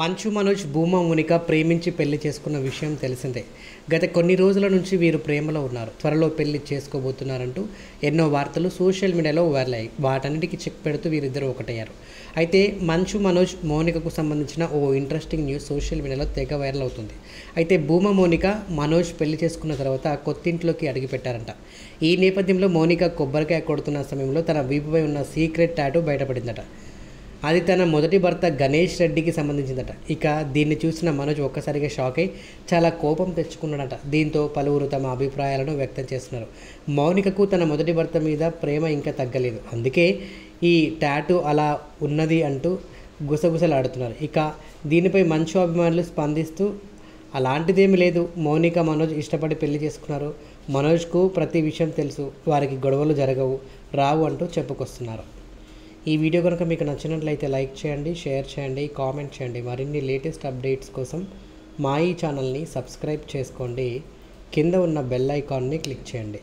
మంచు మనోజ్ భూమా మునిక ప్రేమించి పెళ్ళి చేసుకున్న విషయం తెలిసిందే. గత కొన్ని రోజుల నుంచి వీరు ప్రేమలో ఉన్నారు. త్వరలో పెళ్ళి చేసుకోబోతున్నారంటూ ఎన్నో వార్తలు సోషల్ మీడియాలో వైరల్ అయ్యాయి. వాటన్నిటికీ చెక్ పెడుతూ వీరిద్దరూ ఒకటయ్యారు. అయితే మంచు మనోజ్ మౌనికకు సంబంధించిన ఓ ఇంట్రెస్టింగ్ న్యూస్ సోషల్ మీడియాలో తెగ వైరల్ అవుతుంది. అయితే భూమా మౌనిక మనోజ్ పెళ్ళి చేసుకున్న తర్వాత కొత్తింట్లోకి అడుగుపెట్టారంట. ఈ నేపథ్యంలో మౌనిక కొబ్బరికాయ కొడుతున్న సమయంలో తన వీపుపై ఉన్న సీక్రెట్ టాటూ బయటపడిందట. అది తన మొదటి భర్త గణేష్ రెడ్డికి సంబంధించిందట. ఇక దీన్ని చూసిన మనోజ్ ఒక్కసారిగా షాక్ అయి చాలా కోపం తెచ్చుకున్నాడట. దీంతో పలువురు తమ అభిప్రాయాలను వ్యక్తం చేస్తున్నారు. మౌనికకు తన మొదటి భర్త మీద ప్రేమ ఇంకా తగ్గలేదు. అందుకే ఈ టాటూ అలా ఉన్నది అంటూ గుసగుసలాడుతున్నారు. ఇక దీనిపై మంచు అభిమానులు స్పందిస్తూ అలాంటిదేమీ లేదు. మౌనిక మనోజ్ ఇష్టపడి పెళ్ళి చేసుకున్నారు. మనోజ్కు ప్రతి విషయం తెలుసు. వారికి గొడవలు జరగవు. రావు అంటూ చెప్పుకొస్తున్నారు. ఈ వీడియో కనుక మీకు నచ్చినట్లయితే లైక్ చేయండి షేర్ చేయండి కామెంట్ చేయండి. మరిన్ని లేటెస్ట్ అప్డేట్స్ కోసం మా ఈ ఛానల్ని సబ్స్క్రైబ్ చేసుకోండి. కింద ఉన్న బెల్ ఐకాన్ని క్లిక్ చేయండి.